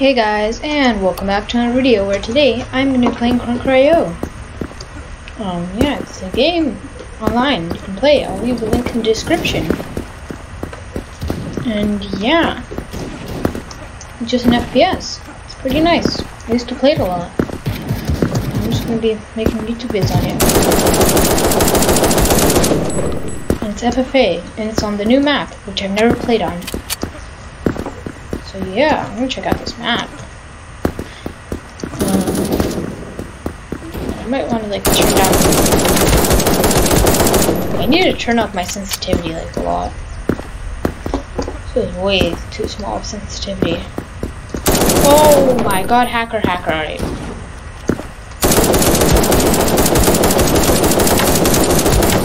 Hey guys, and welcome back to another video where today I'm going to be playing Krunker.io. Um, yeah, it's a game online you can play. I'll leave the link in the description. And yeah, just an FPS. It's pretty nice. I used to play it a lot. I'm just going to be making YouTube vids on it. And it's FFA, and it's on the new map, which I've never played on. So yeah, I'm gonna check out this map. Um, I might want to like turn down. I need to turn up my sensitivity like a lot. This is way too small of sensitivity. Oh my god, hacker, hacker, alright.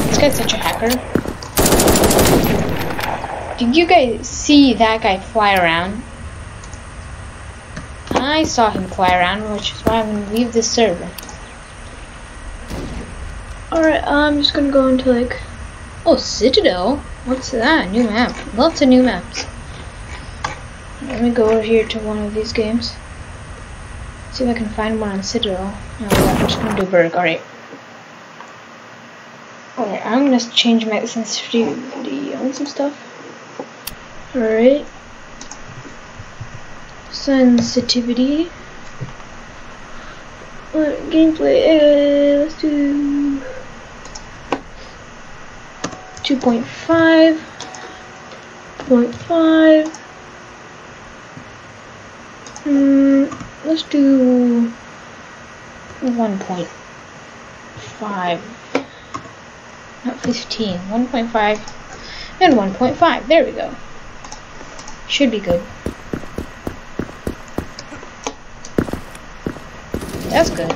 This guy's such a hacker. Did you guys see that guy fly around? I saw him fly around, which is why I'm gonna leave this server. Alright, I'm just gonna go into like Oh Citadel? What's that? New map. Lots of new maps. Let me go over here to one of these games. See if I can find one on Citadel. Oh yeah, I'm just gonna do Burg, alright. Alright, I'm gonna change my sensitivity on some stuff. Alright sensitivity. Gameplay? Uh, let's do 2.5. 0.5. Hmm, let's do 1.5. Not 15. 1.5 and 1.5. There we go. Should be good. That's good.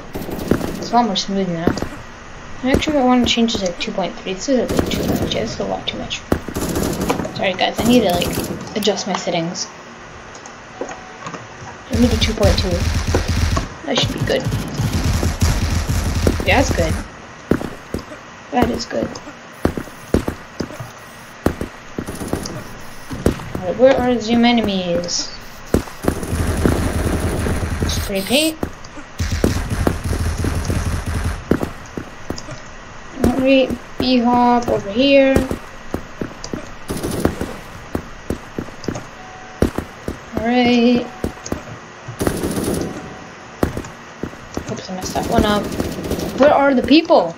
It's a lot more smooth now. I actually want to change it to 2.3. This is a bit too much. This is a lot too much. Sorry guys, I need to like adjust my settings. I need a 2.2. That should be good. Yeah, that's good. That is good. Where are zoom enemies? Spray paint. Alright, B-hop over here. Alright. Oops, I messed that one up. Where are the people?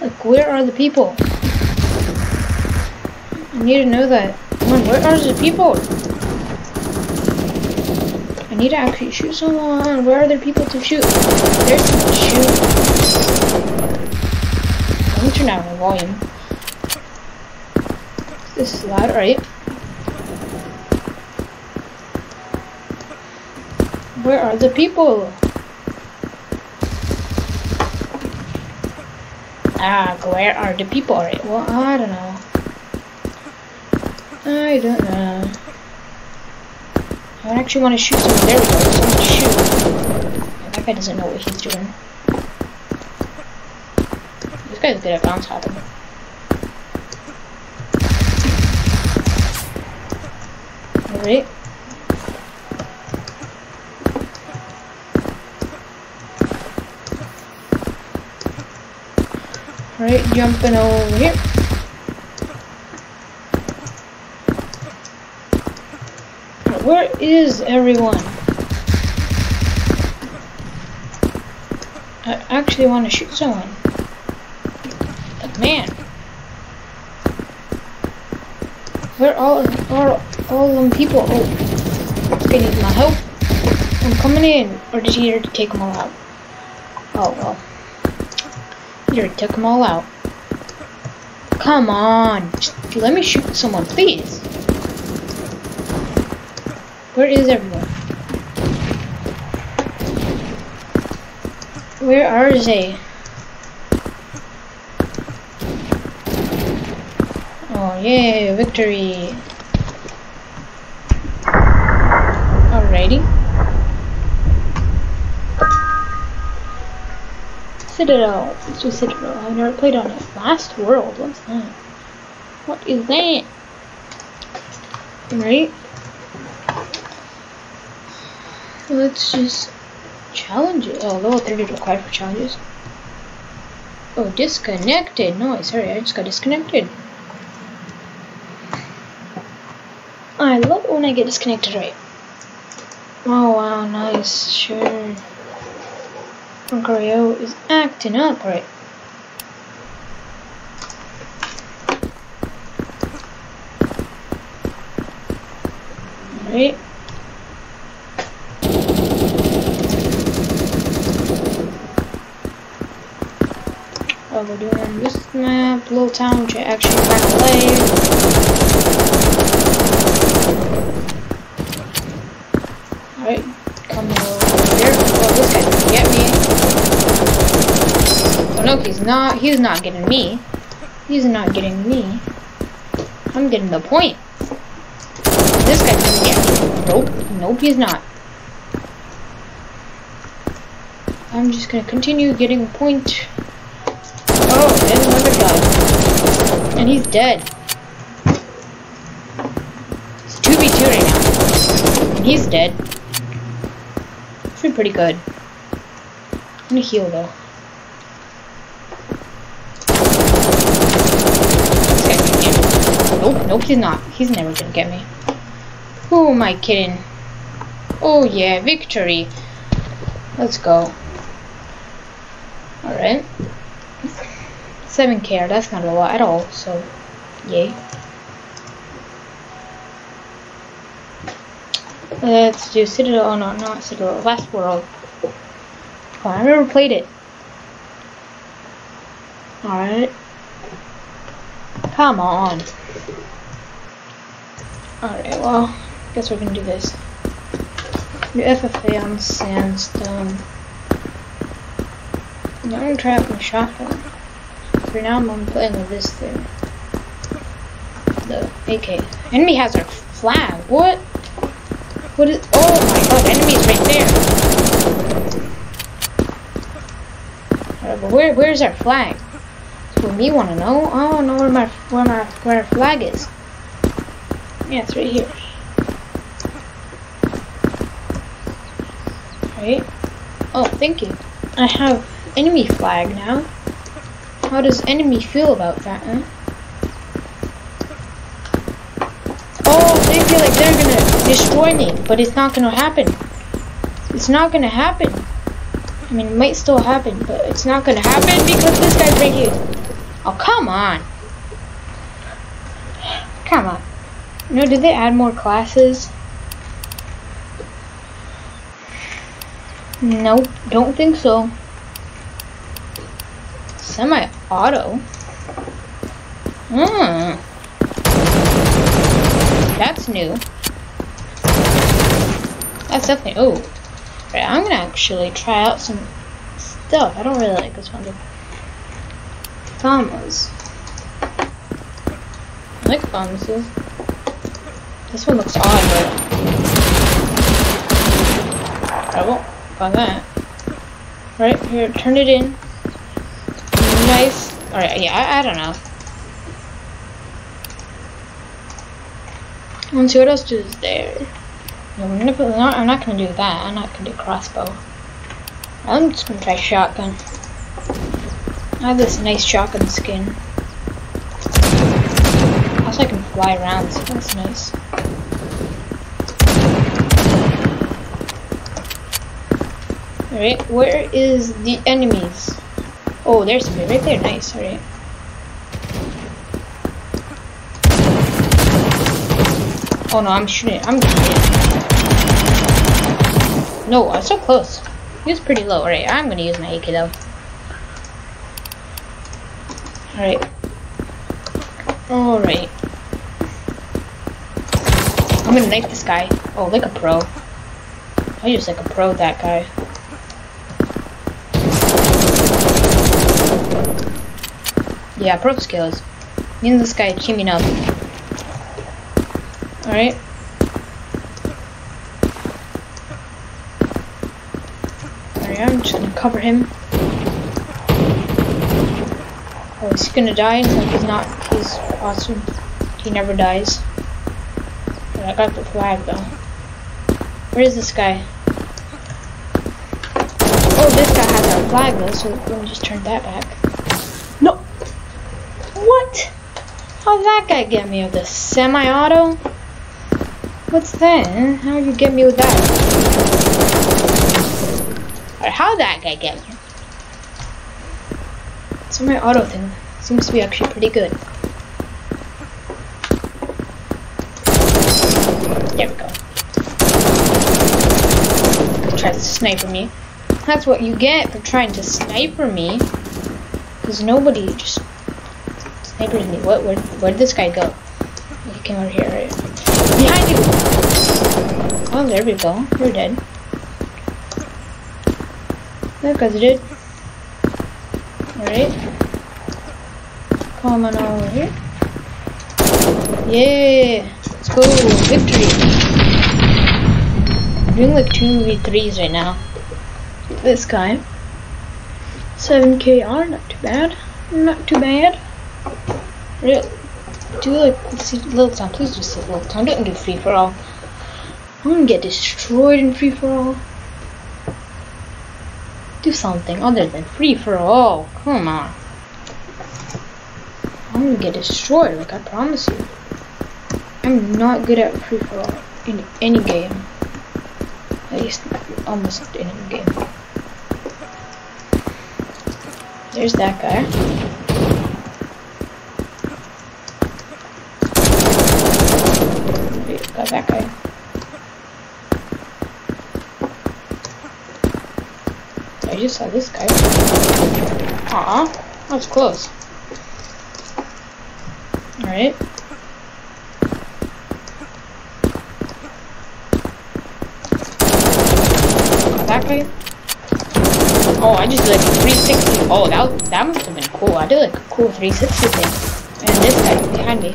Like, where are the people? I need to know that. Come on, where are the people? Need to actually shoot someone. Where are there people to shoot? There's to shoot. Let me turn down the volume. This is loud, right? Where are the people? Ah, where are the people? Alright, well, I don't know. I don't know. I actually want to shoot someone. There we go. Someone shoot. That guy doesn't know what he's doing. This guy's good at bounce hopping. Alright. Alright, jumping over here. Where is everyone? I actually want to shoot someone. Man. Where all are all them people? Oh, they need my help. I'm coming in. Or did he already take them all out? Oh well. He already took them all out. Come on. Just let me shoot someone, please. Where is everyone? Where are they? Oh yay, victory! Alrighty. Citadel. Let's do Citadel. I've never played on it. Last World. What's that? What is that? Right? Let's just challenge it. Oh, level 30 required for challenges. Oh, disconnected. No, sorry, I just got disconnected. I love when I get disconnected right. Oh wow, nice, sure. Mario is acting up right. Right. We're doing this map, little town, which I actually kind of like. Alright, coming over here. Oh, this gonna get me. Oh no, he's not. He's not getting me. He's not getting me. I'm getting the point. This guy's gonna get me. Nope. Nope, he's not. I'm just gonna continue getting point. Oh, another guy. And he's dead. It's 2v2 right now. And he's dead. Should pretty good. I'm gonna heal though. Nope, nope, he's not. He's never gonna get me. Who am I kidding? Oh yeah, victory. Let's go. Alright. 7k, that's not a lot at all, so yay. Let's do Citadel, oh no, not Citadel, Last World. Oh, I never played it. Alright. Come on. Alright, well, guess we're gonna do this. Do FFA on sandstone. Try out my shotgun. For now, I'm playing with this thing. The AK. Enemy has our flag. What? What is? Oh my god! Enemy's right there. Right, but where? Where's our flag? That's what me want to know. I don't know where my where my where our flag is. Yeah, it's right here. Right. Oh, thank you. I have enemy flag now. How does enemy feel about that, huh? Oh, they feel like they're gonna destroy me, but it's not gonna happen. It's not gonna happen. I mean, it might still happen, but it's not gonna happen because this guy's right here. Oh, come on. Come on. You know, did they add more classes? Nope, don't think so. Semi-auto? Hmm. That's new. That's definitely, oh. Right, I'm gonna actually try out some stuff. I don't really like this one. Farmers. I like pharmacies. This one looks odd, but... I won't buy that. Right, here, turn it in. Alright, yeah, I, I don't know. Let's see what else is there. No, I'm, gonna put, not, I'm not gonna do that. I'm not gonna do crossbow. I'm just gonna try shotgun. I have this nice shotgun skin. Also, I can fly around, so that's nice. Alright, where is the enemies? Oh, there's somebody right there. Nice. Alright. Oh no, I'm shooting. I'm shooting. No, I'm so close. He was pretty low. Alright, I'm gonna use my AK though. Alright. Alright. I'm gonna knife this guy. Oh, like a pro. I use like a pro that guy. Yeah, pro skills. Me and this guy teaming up. Alright. Alright, I'm just gonna cover him. Oh, he's gonna die? No, he's not. He's awesome. He never dies. But I got the flag though. Where is this guy? Oh, this guy has a flag though, so let me just turn that back. How'd that guy get me with the semi-auto? What's that? How'd you get me with that? Or how'd that guy get me? Semi-auto thing seems to be actually pretty good. There we go. Tries to sniper me. That's what you get for trying to sniper me. Because nobody just What? Where, where did this guy go? He came over here, right? Behind you! Oh, there we go. You're dead. That guy's dead. Alright. Come on over here. Yeah! Let's go! Victory! I'm doing like 2v3s right now. This guy. 7KR, not too bad. Not too bad. Real. Do like, see, little time. Please just a little time. Don't do free for all. I'm gonna get destroyed in free for all. Do something other than free for all. Come on. I'm gonna get destroyed, like I promise you. I'm not good at free for all in any game. At least almost in any game. There's that guy. Got that guy. I just saw this guy. Aw, that was close. Alright. That guy. Oh, I just did like a 360. Oh, that, that must have been cool. I did like a cool 360 thing. And this guy behind me.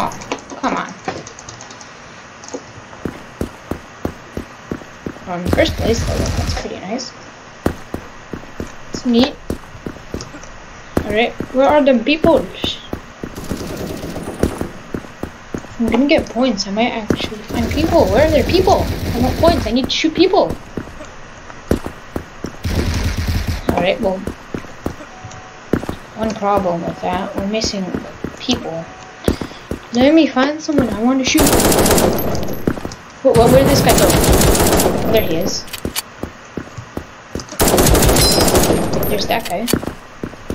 Oh, come on. Um, first place, that's pretty nice. It's neat. Alright, where are the people? I'm gonna get points. I might actually find people. Where are there people? I want points. I need to shoot people. Alright, well, one problem with that, we're missing people. Let me find someone I want to shoot. What, what, where did this guy go? There he is. There's that guy.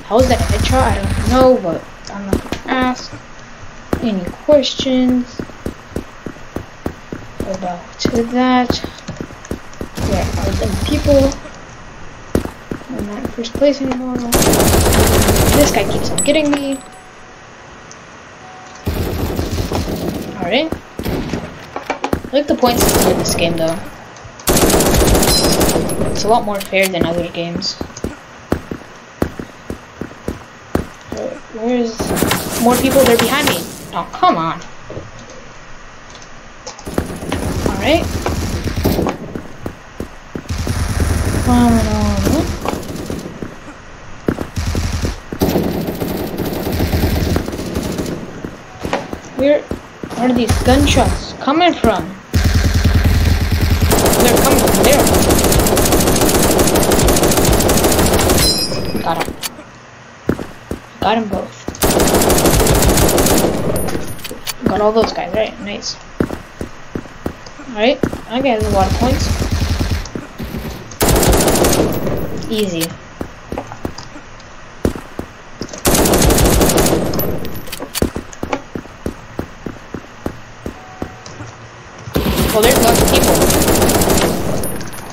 How is that headshot? I don't know, but I'm not gonna ask. Any questions about that? Where are the people? I'm not in first place anymore. This guy keeps on getting me. Alright. I like the point system in this game though. It's a lot more fair than other games. Where's more people? They're behind me. Oh, come on. Alright. Where are these gunshots coming from? They're coming from there. Got him. Got them both. Got all those guys, right? Nice. Alright, I got a lot of points. Easy. Well, there's lots of people.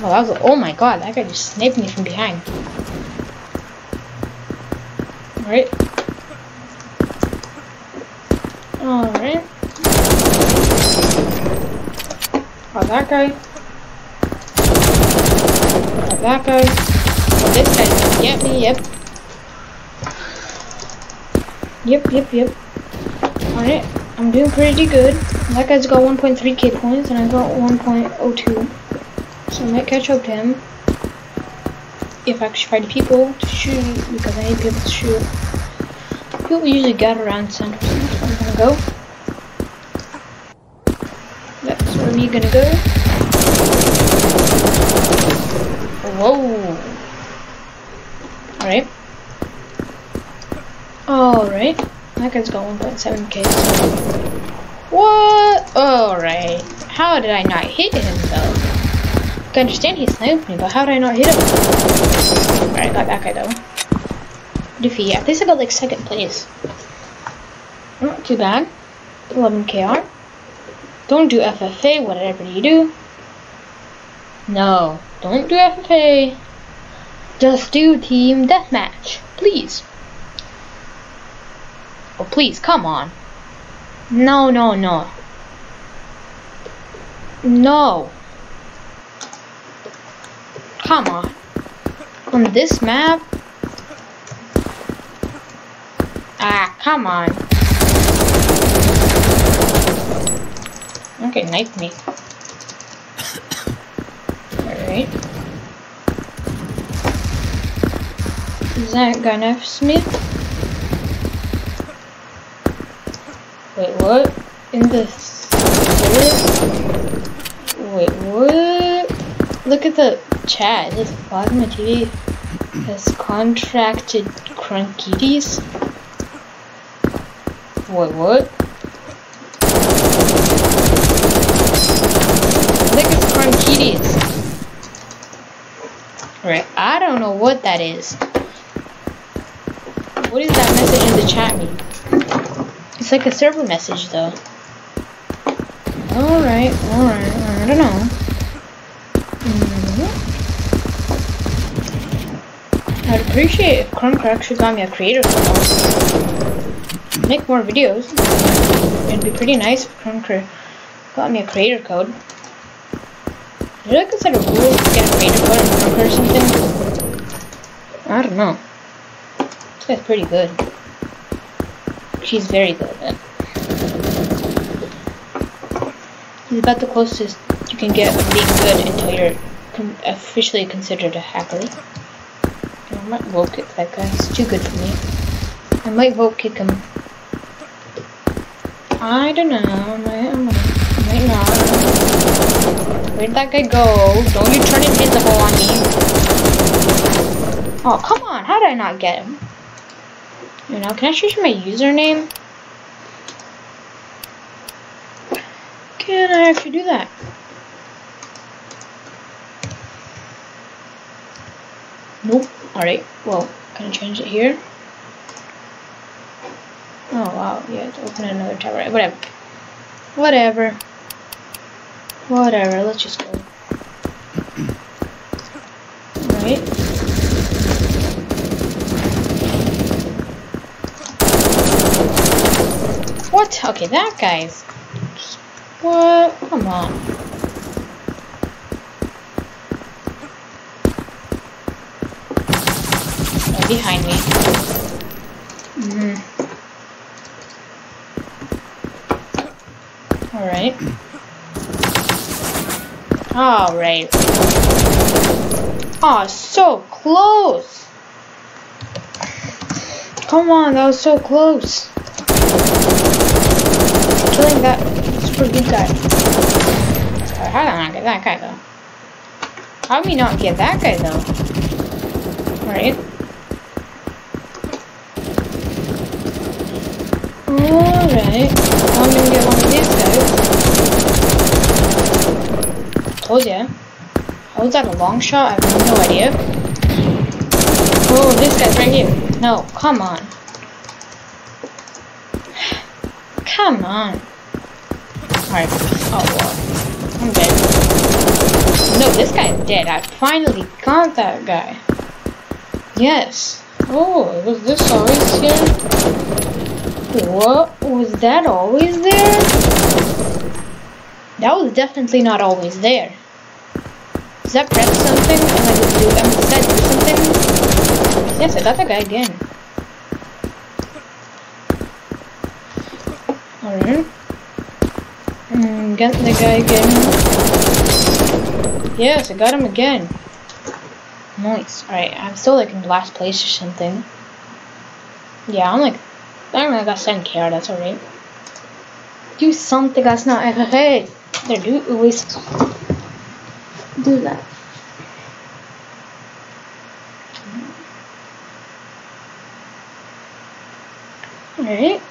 Oh, that was, oh my god, that guy just sniped me from behind. Alright. Alright. Oh, that guy. Oh, that guy. Oh, this guy's gonna get me, yep. Yep, yep, yep. Alright, I'm doing pretty good. That guy's got 1.3k points and I got 1.02. So I might catch up to him. If I actually find people to shoot, because I need people to shoot. People usually get around center, so I'm gonna go. That's where me gonna go. Whoa. Alright. Alright. That guy's got 1.7k. What? Alright. How did I not hit him though? I understand he sniped me, but how did I not hit him? Alright, got that guy though. Defeat. At least I got like second place. Not too bad. 11 KR. Don't do FFA, whatever you do. No, don't do FFA. Just do team deathmatch, please. Oh, please, come on. No, no, no. No. Come on. On this map? Ah, come on. Okay, knife me. Alright. Is that knifes me? Wait, what? In the Wait, what? Look at the chat. This PlazmaTV has contracted Crunkities. Wait, what? Look at Crunkities. Right, I don't know what that is. What does that message in the chat mean? It's like a server message though. Alright, alright, I don't know. Mm -hmm. I'd appreciate if Chromecrack actually got me a creator code. Make more videos. It'd be pretty nice if Chromecrack got me a creator code. Did I consider rules to get a creator code in or something? I don't know. This guy's pretty good. She's very good it. He's about the closest you can get being good until you're officially considered a hacker. I might vote kick that guy. It's too good for me. I might vote kick him. I don't know. I might, I might, I might not. Where'd that guy go? Don't you turn invisible on me. Oh, come on. How did I not get him? You know, can I change my username? Can I actually do that? Nope. Alright, well, I change it here? Oh wow, yeah, open another tab, right, whatever. Whatever. Whatever, let's just go. Right. What? Okay, that guy's... What? Come on. Behind me. Mm -hmm. Alright. Alright. Oh, so close! Come on, that was so close. Killing that super good guy. How did I not get that guy though? How did we not get that guy though? Alright. Alright, I'm gonna get one of these guys. Told ya. Oh, How was that a long shot? I have no idea. Oh, this guy's right here. No, come on. Come on. Alright. Oh, well. I'm dead. No, this guy's dead. I finally got that guy. Yes. Oh, was this always here? What? Was that always there? That was definitely not always there. Is that press something? Am I just am, does that do something? Yes, I got the guy again. Alright. Mm, get the guy again. Yes, I got him again. Nice. Alright, I'm still like in the last place or something. Yeah, I'm like I don't know, I got 7k, that's alright. Do something that's not FFA. There, do always do that. Alright.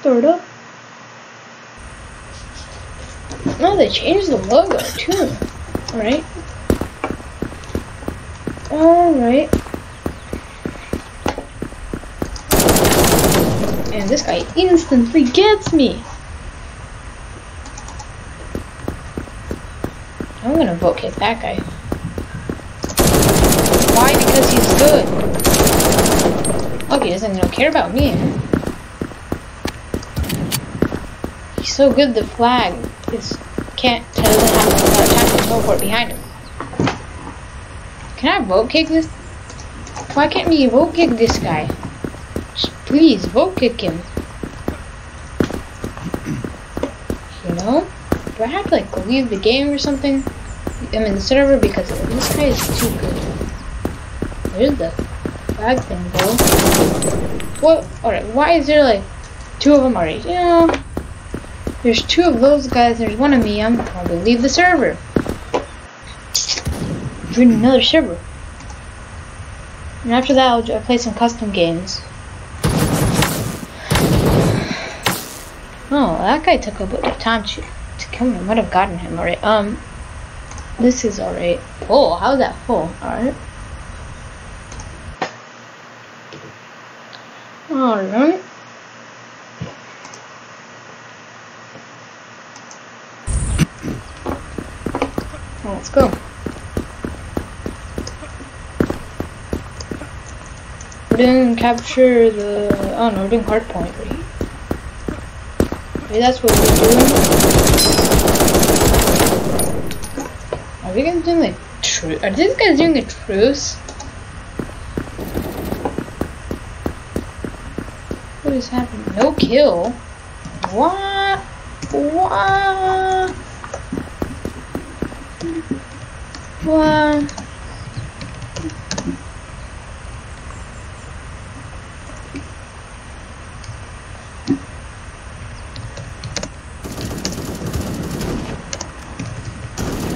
Start up. Oh, they changed the logo too. Alright. Alright. And this guy instantly gets me. I'm gonna vote kick that guy. Why? Because he's good. Oh, he doesn't even care about me. He's so good the flag is can't doesn't have a tactical teleport behind him. Can I vote kick this? Why can't we vote kick this guy? Please vote kick him. You know? Do I have to like leave the game or something? I mean, the server because this guy is too good. There's the flag thing, bro. What? Alright, why is there like two of them already? You know, there's two of those guys, there's one of me, I'm probably leave the server. Join another server. And after that, I'll play some custom games. Oh, that guy took a bit of time to, to kill me. Might have gotten him already. Um, this is alright. Oh, how's that full? Alright. Alright. Let's go. We didn't capture the, oh no, we're doing hard point? Maybe that's what we're doing. Are we guys doing like truce? Are these guys doing a truce? What is happening? No kill? What? What? What?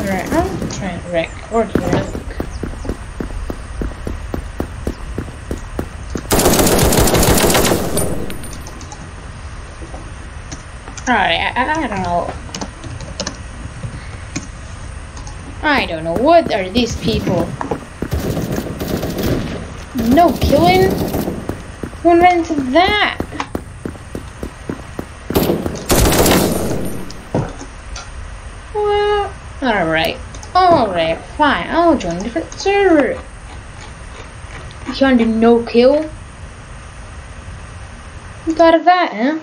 Alright, I'm trying to record here. Alright, I, I, I don't know. I don't know. What are these people? No killing? Who invented that? Well, alright. Alright, fine. I'll join a different server. You can't do no kill? Who thought of that, huh?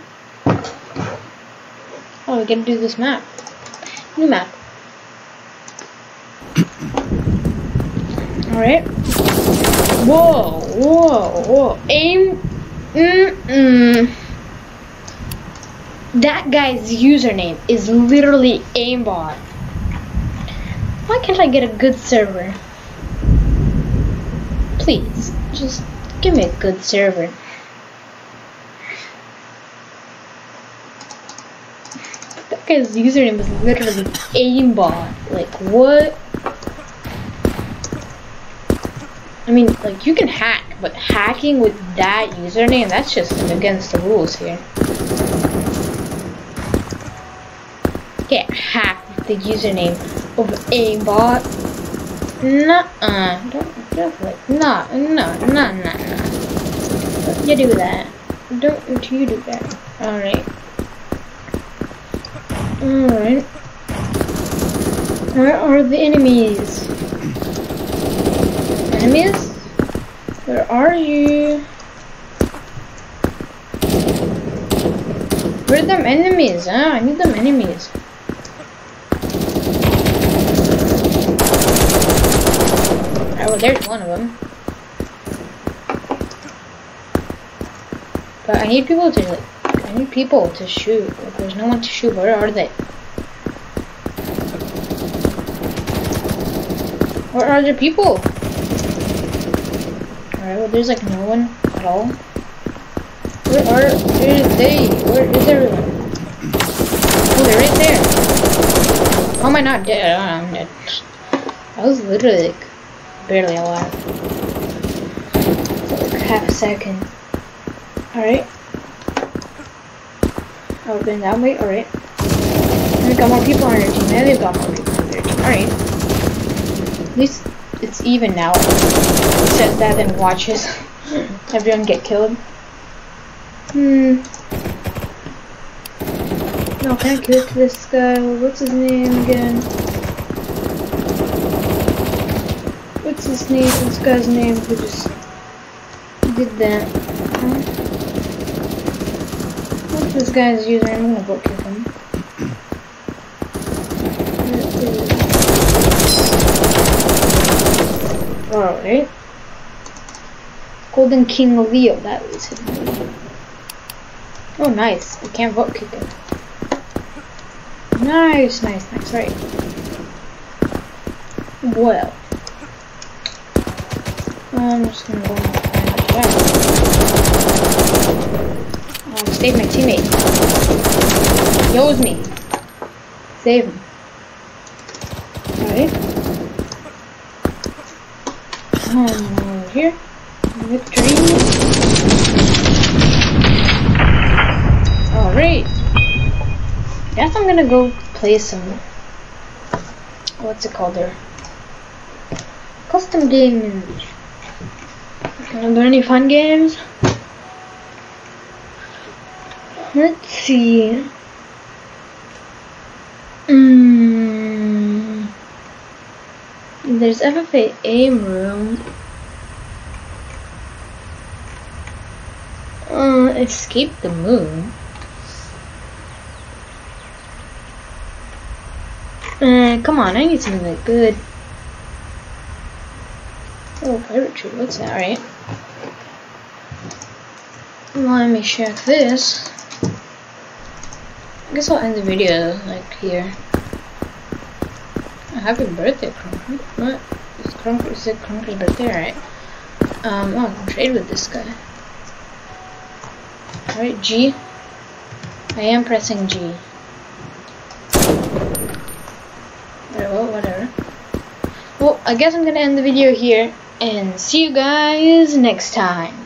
Oh, we gotta do this map. New map. Alright. Whoa, whoa, whoa. Aim. Mm-mm. That guy's username is literally aimbot. Why can't I get a good server? Please, just give me a good server. That guy's username is literally aimbot. Like, what? I mean, like, you can hack, but hacking with that username, that's just against the rules here. You can't hack with the username of aimbot. Nuh-uh. Don't, don't, like, nah, nah, nah, nah, nah. Don't you do that. Don't you do that. Alright. Alright. Where are the enemies? Enemies? Where are you? Where are them enemies? Huh? I need them enemies. Oh, there's one of them. But I need people to, like, I need people to shoot. Like, there's no one to shoot. Where are they? Where are the people? Alright, well, there's like no one at all. Where are where are they? Where is everyone? Oh, they're right there. How am I not dead? Oh, I'm dead. I was literally like barely alive. half a second. Alright. Oh, been that way? Alright. They've got more people on their team. Yeah, they've got more people on their team. Alright. At least it's even now. Except that then watches everyone get killed. Hmm. No, can't kill this guy. What's his name again? What's his name? This guy's name who just did that. What's this guy's username? I'm gonna vote kick him. Alright. Golden King Leo, that was name. Oh, nice. We can't vote kick him. Nice, nice, nice. Right. Well. I'm just gonna go and. Oh, save my teammate. He owes me. Save him. Alright. Come over here. Victory. Alright. Guess I'm gonna go play some. What's it called there? Custom games. Are there any fun games? Let's see. Mm. There's FFA aim room. Uh, escape the moon. Uh, come on, I need something like good. Tree, what's that, right? Let me check this. I guess I'll end the video, like, here. Happy birthday, Krunker. What? Is Krunker, is it Krunker's birthday, right? Um, oh, I can trade with this guy. Alright, G. I am pressing G. well, whatever. Well, I guess I'm gonna end the video here, and see you guys next time.